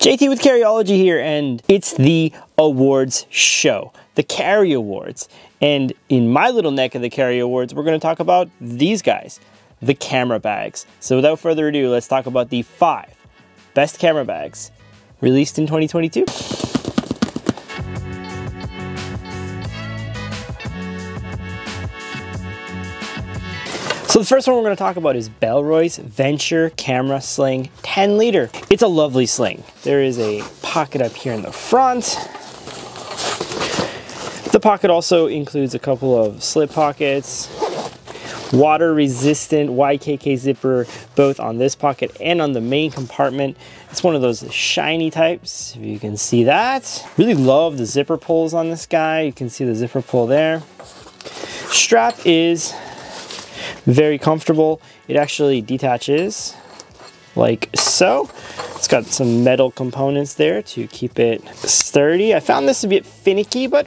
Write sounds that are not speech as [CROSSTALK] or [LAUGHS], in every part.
JT with Carryology here, and it's the awards show, the Carry Awards. And in my little neck of the Carry Awards, we're going to talk about these guys, the camera bags. So without further ado, let's talk about the five best camera bags released in 2022. The first one we're going to talk about is Bellroy's Venture Camera Sling 10 liter. It's a lovely sling. There is a pocket up here in the front. The pocket also includes a couple of slip pockets, water resistant YKK zipper both on this pocket and on the main compartment. It's one of those shiny types, if you can see that. Really love the zipper pulls on this guy. You can see the zipper pull there. Strap is very comfortable. It actually detaches like so. It's got some metal components there to keep it sturdy. I found this a bit finicky, but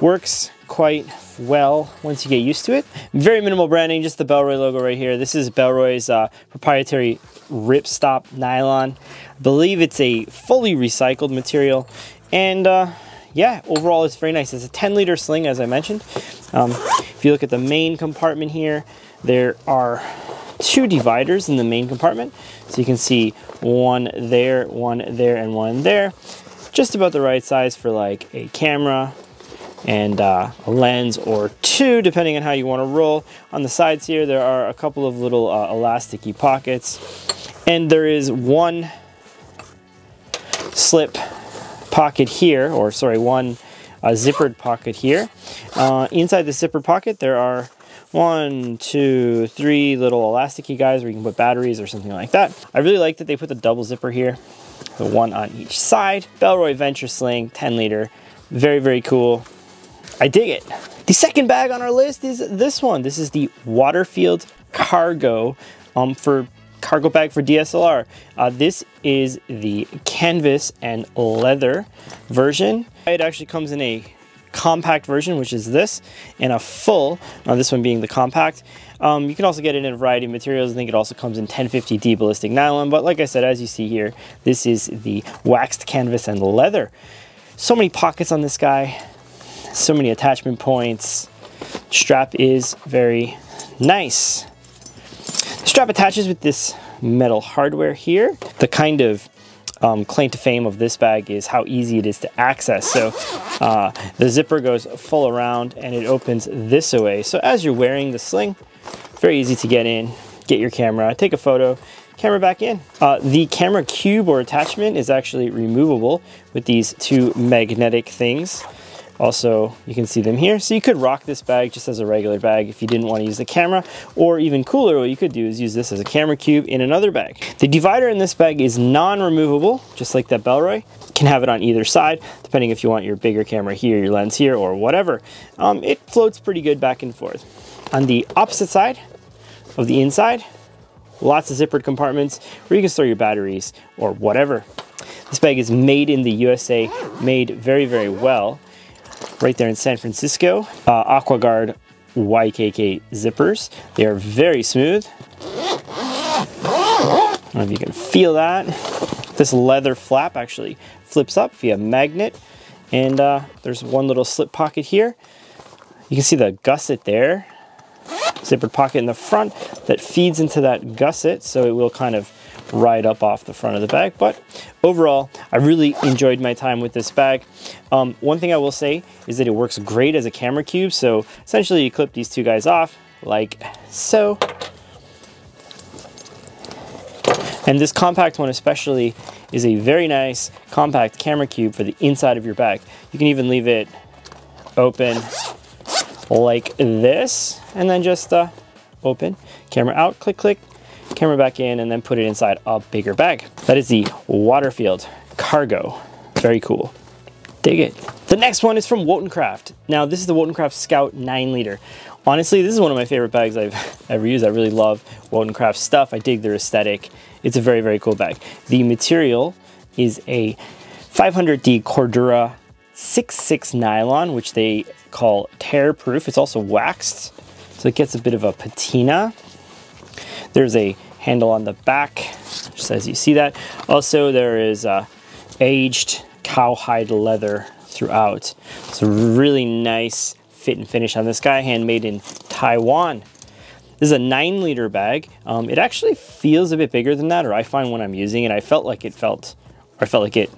works quite well once you get used to it. Very minimal branding, just the Bellroy logo right here. This is Bellroy's uh, proprietary ripstop nylon. I believe it's a fully recycled material. And uh, yeah, overall it's very nice. It's a 10 liter sling, as I mentioned. Um, if you look at the main compartment here, there are two dividers in the main compartment. So you can see one there, one there, and one there. Just about the right size for like a camera and uh, a lens or two, depending on how you want to roll. On the sides here, there are a couple of little uh, elasticy pockets. And there is one slip pocket here, or sorry, one uh, zippered pocket here. Uh, inside the zipper pocket, there are one, two, three little elasticy guys where you can put batteries or something like that. I really like that they put the double zipper here, the one on each side. Bellroy Venture Sling, 10 liter, very, very cool. I dig it. The second bag on our list is this one. This is the Waterfield Cargo um, for cargo bag for DSLR. Uh, this is the canvas and leather version. It actually comes in a compact version, which is this, and a full, uh, this one being the compact. Um, you can also get it in a variety of materials. I think it also comes in 1050D ballistic nylon, but like I said, as you see here, this is the waxed canvas and leather. So many pockets on this guy, so many attachment points. Strap is very nice. Strap attaches with this metal hardware here. The kind of um, claim to fame of this bag is how easy it is to access. So uh, the zipper goes full around and it opens this way. So as you're wearing the sling, very easy to get in, get your camera, take a photo, camera back in. Uh, the camera cube or attachment is actually removable with these two magnetic things. Also, you can see them here. So you could rock this bag just as a regular bag if you didn't want to use the camera, or even cooler, what you could do is use this as a camera cube in another bag. The divider in this bag is non-removable, just like that Bellroy. You can have it on either side, depending if you want your bigger camera here, your lens here, or whatever. Um, it floats pretty good back and forth. On the opposite side of the inside, lots of zippered compartments where you can store your batteries or whatever. This bag is made in the USA, made very, very well right there in San Francisco. Uh, AquaGuard YKK zippers. They are very smooth. I don't know if you can feel that. This leather flap actually flips up via magnet. And uh, there's one little slip pocket here. You can see the gusset there. Zippered pocket in the front that feeds into that gusset so it will kind of ride up off the front of the bag. But overall, I really enjoyed my time with this bag. Um, one thing I will say is that it works great as a camera cube. So essentially you clip these two guys off like so. And this compact one especially is a very nice compact camera cube for the inside of your bag. You can even leave it open like this and then just uh, open, camera out, click, click, camera back in, and then put it inside a bigger bag. That is the Waterfield Cargo. Very cool. Dig it. The next one is from Wotancraft. Now, this is the Wotancraft Scout 9 liter. Honestly, this is one of my favorite bags I've [LAUGHS] ever used. I really love Wotancraft stuff. I dig their aesthetic. It's a very, very cool bag. The material is a 500D Cordura 6.6 nylon, which they call tear proof. It's also waxed, so it gets a bit of a patina. There's a handle on the back, just as you see that. Also, there is uh, aged cowhide leather throughout. It's a really nice fit and finish on this guy, handmade in Taiwan. This is a nine liter bag. Um, it actually feels a bit bigger than that, or I find when I'm using it, I felt like it felt, or I felt like it,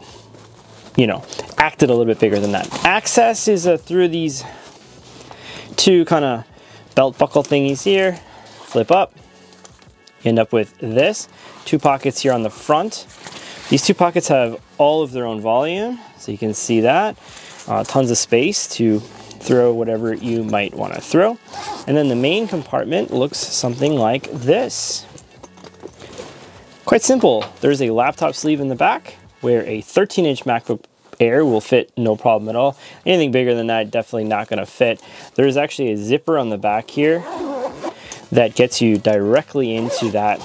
you know, acted a little bit bigger than that. Access is uh, through these two kind of belt buckle thingies here, flip up, end up with this. Two pockets here on the front. These two pockets have all of their own volume, so you can see that. Uh, tons of space to throw whatever you might want to throw. And then the main compartment looks something like this. Quite simple. There's a laptop sleeve in the back where a 13 inch MacBook Air will fit no problem at all. Anything bigger than that, definitely not gonna fit. There's actually a zipper on the back here that gets you directly into that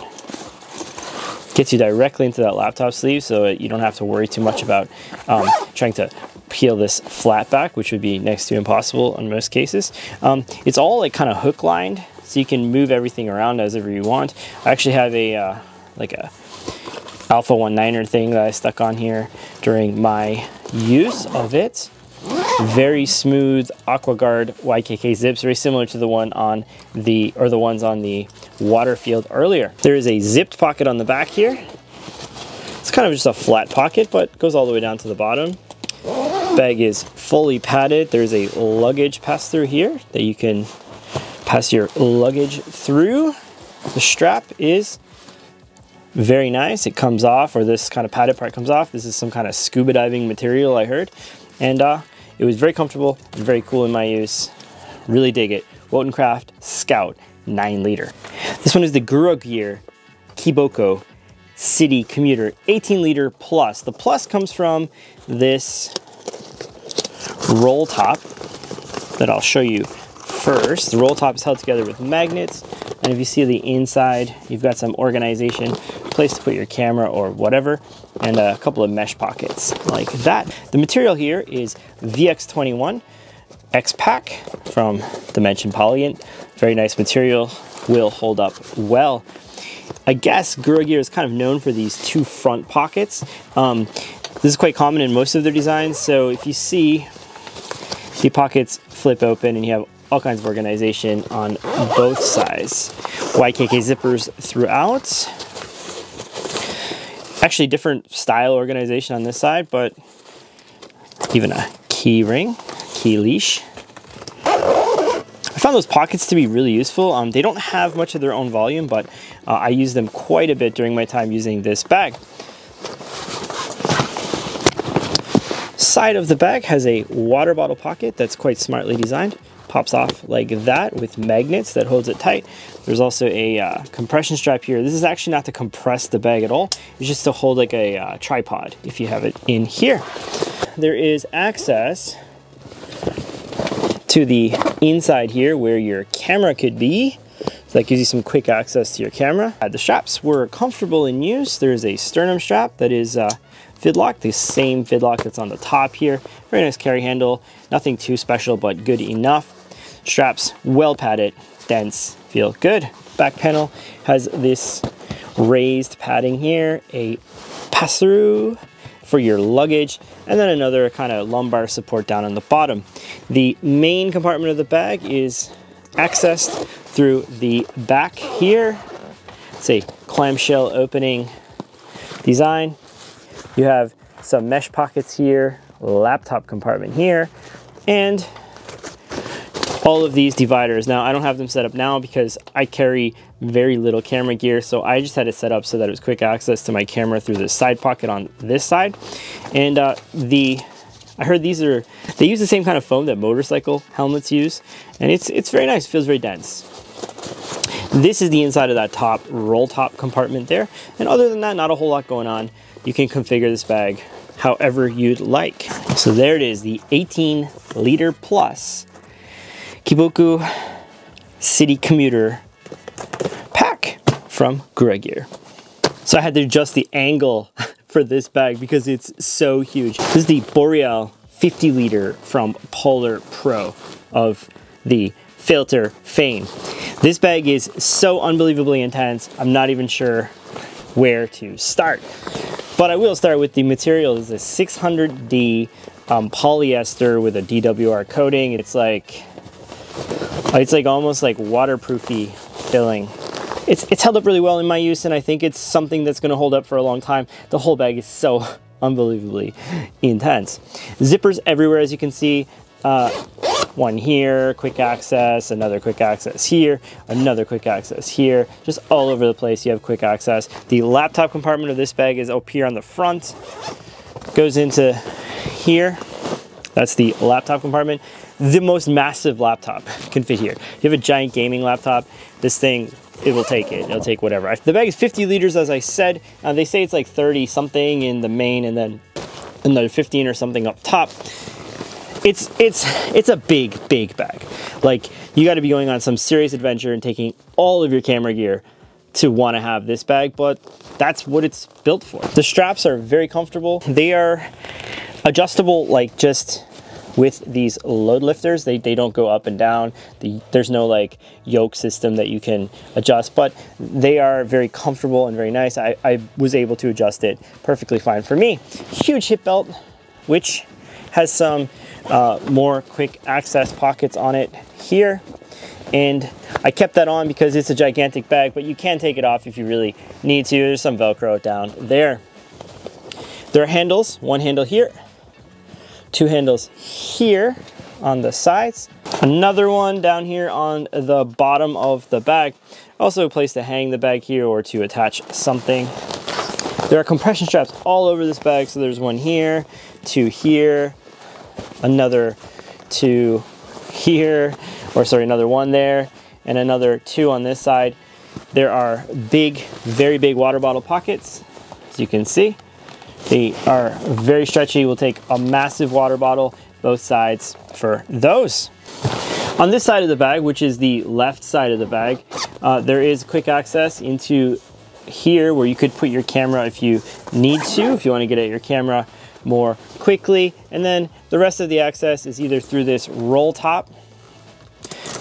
gets you directly into that laptop sleeve so you don't have to worry too much about um, trying to peel this flat back, which would be next to impossible in most cases. Um, it's all like kind of hook lined, so you can move everything around as ever you want. I actually have a uh, like a Alpha 19er thing that I stuck on here during my use of it. Very smooth AquaGuard YKK zips, very similar to the one on the, or the ones on the Waterfield earlier. There is a zipped pocket on the back here. It's kind of just a flat pocket, but goes all the way down to the bottom. Bag is fully padded. There's a luggage pass through here that you can pass your luggage through. The strap is very nice. It comes off, or this kind of padded part comes off. This is some kind of scuba diving material, I heard. And uh, it was very comfortable and very cool in my use. Really dig it. Wotancraft Scout 9 liter. This one is the Gura Gear Kiboko City Commuter 18 liter plus. The plus comes from this roll top that I'll show you first. The roll top is held together with magnets. And if you see the inside, you've got some organization, place to put your camera or whatever, and a couple of mesh pockets like that. The material here is VX21 X-Pac from Dimension-Polyant. Very nice material, will hold up well. I guess Gura Gear is kind of known for these two front pockets. Um, this is quite common in most of their designs, so if you see the pockets flip open and you have all kinds of organization on both sides. YKK zippers throughout. Actually different style organization on this side, but even a key ring, key leash. I found those pockets to be really useful. Um, they don't have much of their own volume, but uh, I use them quite a bit during my time using this bag. Side of the bag has a water bottle pocket that's quite smartly designed pops off like that with magnets that holds it tight. There's also a uh, compression strap here. This is actually not to compress the bag at all. It's just to hold like a uh, tripod if you have it in here. There is access to the inside here where your camera could be. So that gives you some quick access to your camera. Uh, the straps were comfortable in use. There's a sternum strap that is uh, Fidlock, the same Fidlock that's on the top here. Very nice carry handle, nothing too special, but good enough. Straps well padded, dense, feel good. Back panel has this raised padding here, a pass-through for your luggage, and then another kind of lumbar support down on the bottom. The main compartment of the bag is accessed through the back here. It's a clamshell opening design. You have some mesh pockets here, laptop compartment here, and all of these dividers. Now, I don't have them set up now because I carry very little camera gear, so I just had it set up so that it was quick access to my camera through the side pocket on this side. And uh, the, I heard these are, they use the same kind of foam that motorcycle helmets use, and it's, it's very nice, feels very dense. This is the inside of that top roll top compartment there. And other than that, not a whole lot going on. You can configure this bag however you'd like. So there it is, the 18 liter plus Kiboko City Commuter pack from Gura Gear. So I had to adjust the angle [LAUGHS] for this bag because it's so huge. This is the Boreal 50 liter from PolarPro of the filter fame. This bag is so unbelievably intense, I'm not even sure where to start. But I will start with the material. Is a 600D um, polyester with a DWR coating. It's like, it's like almost like waterproofy filling. It's, it's held up really well in my use and I think it's something that's gonna hold up for a long time. The whole bag is so [LAUGHS] unbelievably intense. Zippers everywhere as you can see. Uh, one here, quick access, another quick access here, another quick access here, just all over the place you have quick access. The laptop compartment of this bag is up here on the front, goes into here. That's the laptop compartment. The most massive laptop [LAUGHS] can fit here. If you have a giant gaming laptop, this thing, it will take it. It'll take whatever. The bag is 50 liters, as I said. Uh, they say it's like 30 something in the main and then another 15 or something up top it's it's it's a big big bag like you got to be going on some serious adventure and taking all of your camera gear to want to have this bag but that's what it's built for the straps are very comfortable they are adjustable like just with these load lifters they, they don't go up and down the, there's no like yoke system that you can adjust but they are very comfortable and very nice I, I was able to adjust it perfectly fine for me huge hip belt which has some uh, more quick access pockets on it here. And I kept that on because it's a gigantic bag, but you can take it off if you really need to. There's some Velcro down there. There are handles, one handle here, two handles here on the sides, another one down here on the bottom of the bag. Also a place to hang the bag here or to attach something. There are compression straps all over this bag. So there's one here, two here, another two here, or sorry, another one there, and another two on this side. There are big, very big water bottle pockets, as you can see. They are very stretchy. We'll take a massive water bottle, both sides for those. On this side of the bag, which is the left side of the bag, uh, there is quick access into here where you could put your camera if you need to, if you want to get at your camera more quickly. And then the rest of the access is either through this roll top,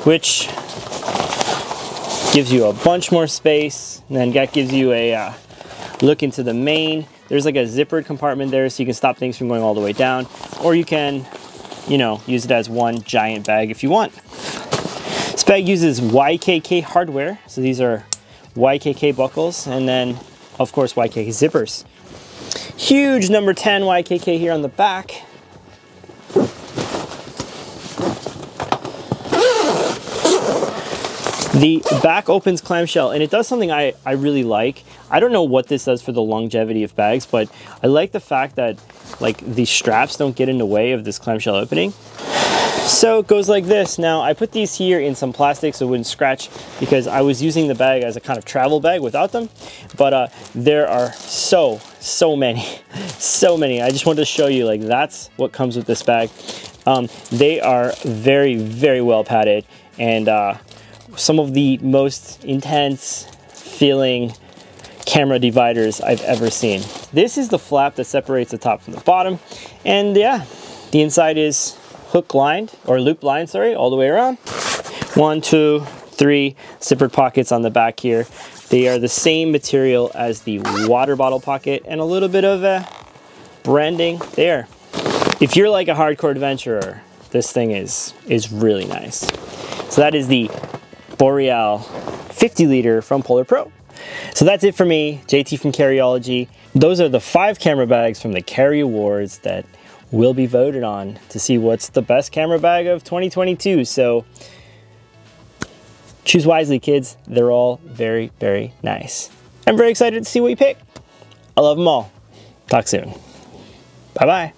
which gives you a bunch more space. And then that gives you a uh, look into the main. There's like a zippered compartment there so you can stop things from going all the way down. Or you can, you know, use it as one giant bag if you want. This bag uses YKK hardware. So these are YKK buckles and then of course YKK zippers. Huge number 10 YKK here on the back. The back opens clamshell and it does something I, I really like. I don't know what this does for the longevity of bags, but I like the fact that like these straps don't get in the way of this clamshell opening. So it goes like this. Now I put these here in some plastic so it wouldn't scratch because I was using the bag as a kind of travel bag without them. But uh, there are so, so many, [LAUGHS] so many. I just wanted to show you like that's what comes with this bag. Um, they are very, very well padded and uh, some of the most intense feeling camera dividers I've ever seen. This is the flap that separates the top from the bottom. And yeah, the inside is hook lined or loop lined, sorry, all the way around. One, two, three zippered pockets on the back here. They are the same material as the water bottle pocket and a little bit of a branding there. If you're like a hardcore adventurer, this thing is, is really nice. So that is the Boreal 50 liter from PolarPro. So that's it for me, JT from Carryology. Those are the five camera bags from the Carry Awards that will be voted on to see what's the best camera bag of 2022. So choose wisely, kids. They're all very, very nice. I'm very excited to see what you pick. I love them all. Talk soon. Bye-bye.